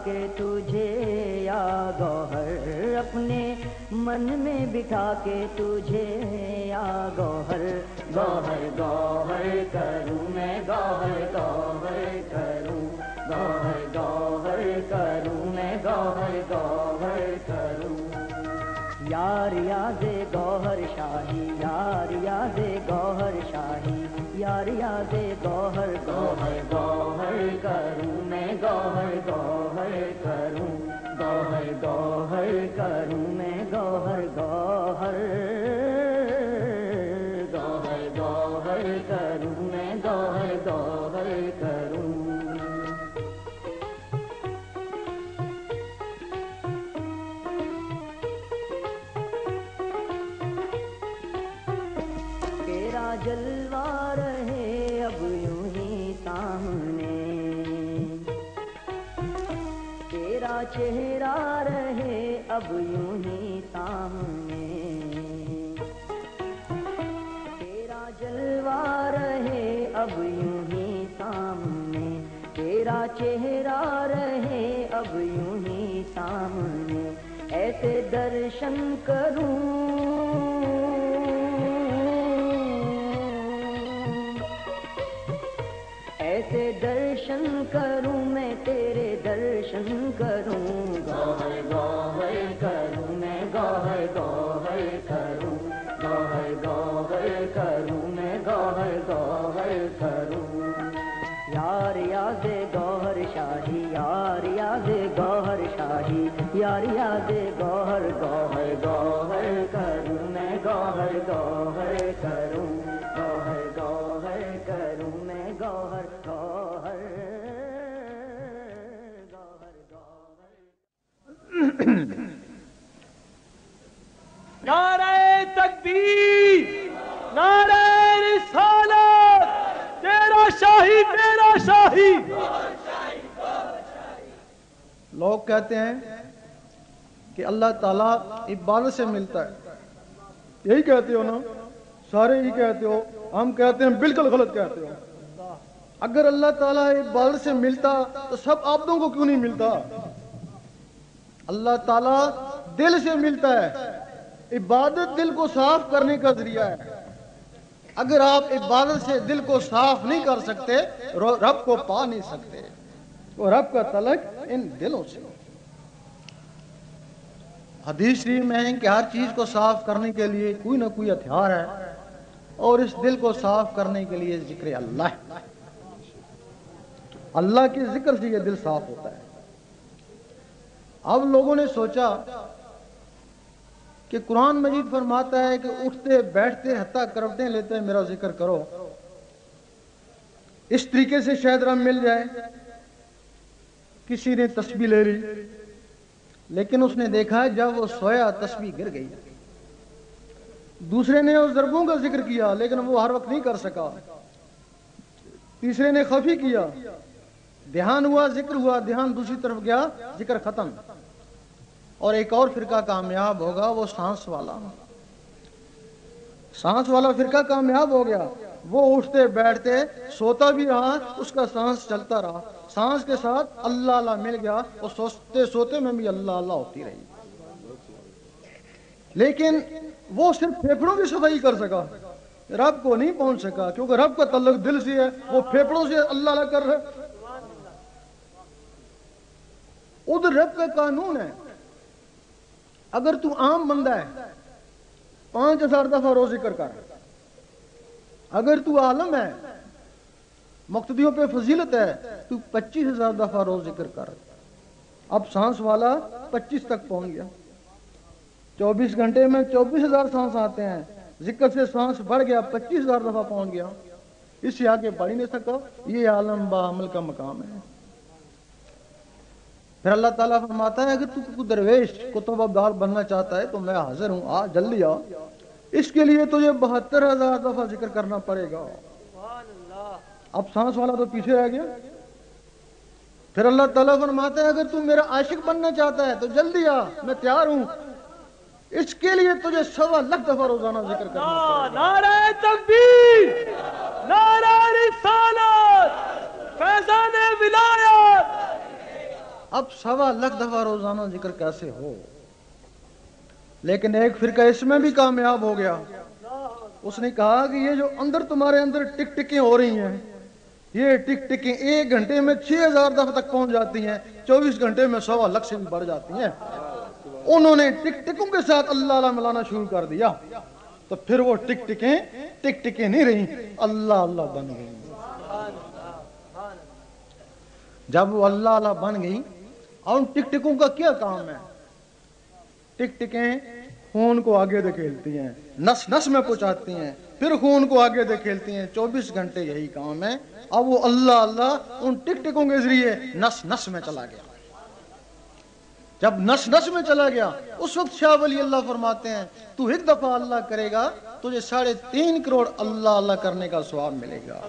के तुझे या गौहर अपने मन में बिठा के तुझे या गौहर गौहर गौहर करूँ मैं, गौहर गौहर करूँ, गौहर गौहर करूँ मैं, गौहर गौहर करूँ। यार यादे गौहर शाही, यार यादे गौहर शाही, यार यादे गौहर गौहर गौहर करूँ मैं, गौहर गौहर करूँ गौहर गौहर करूँ मैं गौहर गौहर। गौहर करूँ मैं करूँ। तेरा जलवा चेहरा रहे अब यूँ ही सामने। तेरा जलवा रहे अब यूँ ही सामने। तेरा चेहरा रहे अब यूँ ही सामने। ऐसे दर्शन करूँ दर्शन करूँ मैं, तेरे दर्शन करूँ गौहर गौहर करूँ मैं, गौहर गौहर करूँ। गौहर गौहर करूँ मैं, गौहर गौहर करूँ। यार, यादे गौहर शाही, यार, यादे गौहर शाही। यार, यादे गौहर गौहर गौहर करूँ मैं, गौहर गौहर करूँ। नारे तकबीर, नारे रिसालत, तेरा शाही मेरा शाही। लोग कहते हैं कि अल्लाह ताला इबादत से मिलता है। यही कहते हो ना? सारे ही कहते हो। हम कहते हैं बिल्कुल गलत कहते हो। अगर अल्लाह ताला इबादत से मिलता तो सब आबदों को क्यों नहीं मिलता? अल्लाह ताला दिल से मिलता है। इबादत दिल को साफ़ करने का ज़रिया है। अगर आप इबादत से दिल को साफ़ नहीं कर सकते रब को पा नहीं सकते तो रब का तलक इन दिलों से हदीस शरीफ में है कि हर चीज़ को साफ़ करने के लिए कोई ना कोई हथियार है, और इस दिल को साफ़ करने के लिए ज़िक्र अल्लाह अल्लाह के ज़िक्र से यह दिल साफ़ होता है। अब लोगों ने सोचा कि कुरान मजीद फरमाता है कि उठते, बैठते, हत्या करवटें लेते हैं, मेरा ज़िक्र करो। इस तरीके से शायद रब मिल जाए। किसी ने तस्बी ले ली, लेकिन उसने देखा जब वो सोया तस्बी गिर गई। दूसरे ने उस जरबों का ज़िक्र किया, लेकिन वो हर वक्त नहीं कर सका। तीसरे ने खफी किया। ध्यान हुआ, ज़िक्र हुआ, ध्यान दूसरी तरफ़ गया, ज़िक्र खत्म। और एक और फिरका कामयाब होगा, वो सांस वाला। सांस वाला फिरका कामयाब हो गया। वो उठते, बैठते, सोता भी रहा, उसका सांस चलता रहा। सांस के साथ अल्लाह अल्लाह मिल गया और सोते सोते में भी अल्लाह अल्लाह होती रही। लेकिन वो सिर्फ़ फेफड़ों की सफ़ाई कर सका। रब को नहीं पहुँच सका, क्योंकि रब का तल्लक दिल से है। वो फेफड़ों से अल्लाह अल्लाह कर रहे उधर रब का कानून है। अगर तू आम बंदा है, पाँच हज़ार दफ़ा रोज ज़िक्र कर। अगर तू आलम है, मुक्तदियों पे फजीलत है, तू पच्चीस हज़ार दफ़ा रोज ज़िक्र कर। अब सांस वाला पच्चीस तक पहुँच गया। चौबीस घंटे में चौबीस हज़ार सांस आते हैं। ज़िक्र से सांस बढ़ गया, पच्चीस हज़ार दफ़ा पहुँच गया। इससे आगे बढ़ ही नहीं सका। ये आलम बामल का मकाम है। फिर अल्लाह ताला फरमाता है अगर तू कोई दरवेश कुतुब अब्दाल बनना चाहता है तो मैं हाजिर हूँ आ जल्दी आ। इसके लिए तुझे बहत्तर हज़ार दफ़ा ज़िक्र करना पड़ेगा। अब सांस वाला तो पीछे रह गया। फिर अल्लाह ताला फरमाता है अगर तू मेरा आशिक बनना चाहता है तो जल्दी आ मैं तैयार हूँ। इसके लिए तुझे सवा लाख दफ़ा रोज़ाना ज़िक्र करना नारे तकबीर नारा रिसालत फैजान विलायत। अब सवा लख दफ़ा रोज़ाना ज़िक्र कैसे हो? लेकिन एक फिरका इसमें भी कामयाब हो गया। उसने कहा कि ये जो अंदर तुम्हारे अंदर टिक हो रही हैं, ये टिक टिकें एक घंटे में छह हज़ार दफ़ा तक पहुँच जाती हैं, चौबीस घंटे में सवा लाख से भी बढ़ जाती हैं। उन्होंने टिक टिकों के साथ अल्लाह अल्लाह मिलाना शुरू कर दिया। तो फिर वो टिक टिकें टिक टिकें नहीं रही, अल्लाह अल्लाह बन गई। जब वो अल्लाह अल्लाह बन गई और उन टिकटिकों का क्या काम है? टिकटिकें खून को आगे धकेलती हैं नस नस में पहुंचाती हैं, फिर खून को आगे धकेलती हैं। 24 घंटे यही काम है। अब वो अल्लाह अल्लाह उन टिकटिकों के ज़रिए नस नस में चला गया। जब नस नस में चला गया उस वक्त शाह वली अल्लाह फरमाते हैं तू एक दफ़ा अल्लाह करेगा तुझे साढ़े तीन करोड़ अल्लाह अल्लाह करने का स्वाब मिलेगा।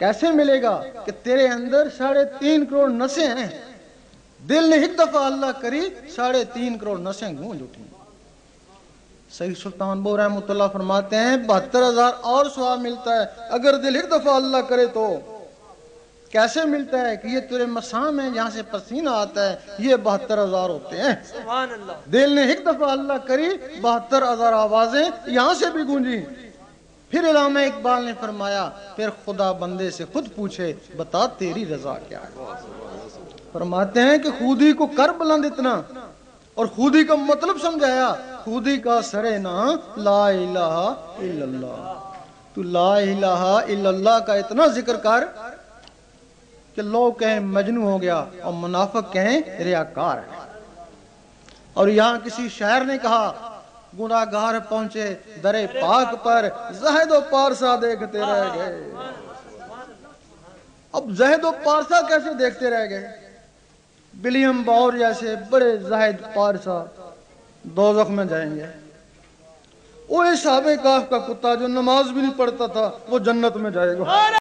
कैसे मिलेगा कि तेरे अंदर साढ़े तीन करोड़ नसें हैं? दिल ने एक दफ़ा अल्लाह करी साढ़े तीन करोड़ नशे गूंज उठी। सही सुल्तान बो रहमतुल्लाह फरमाते हैं बहत्तर हज़ार और स्वाब मिलता है। अगर दिल एक दफ़ा अल्लाह करे तो कैसे मिलता है कि ये तेरे मसाम है जहाँ से पसीना आता है? ये बहत्तर हज़ार होते हैं। दिल ने एक दफ़ा अल्लाह करी बहत्तर हज़ार आवाज़ें यहाँ से भी गूंजी। फिर इलामा इकबाल ने फरमाया फिर खुदा बंदे से खुद पूछे बता तेरी रजा क्या है? फरमाते हैं कि खुदी को कर बुलंद इतना और खुदी का मतलब समझाया खुदी का सरे ना ला इलाहा इल्लल्लाह। तू ला इलाहा इल्लल्लाह का इतना ज़िक्र कर कि लोग कहें, मजनू हो गया और मुनाफक कहें, रियाकार है। और यहाँ किसी शायर ने कहा गुनागार पहुँचे दरे पाक पर, जहदो पारसा देखते रह गए। अब जहदो पारसा कैसे देखते रह गए? विलियम बौर जैसे बड़े जाहिद पारसा दो में जाएँगे। वो साबे काफ का कुत्ता जो नमाज़ भी नहीं पढ़ता था, वो जन्नत में जाएगा।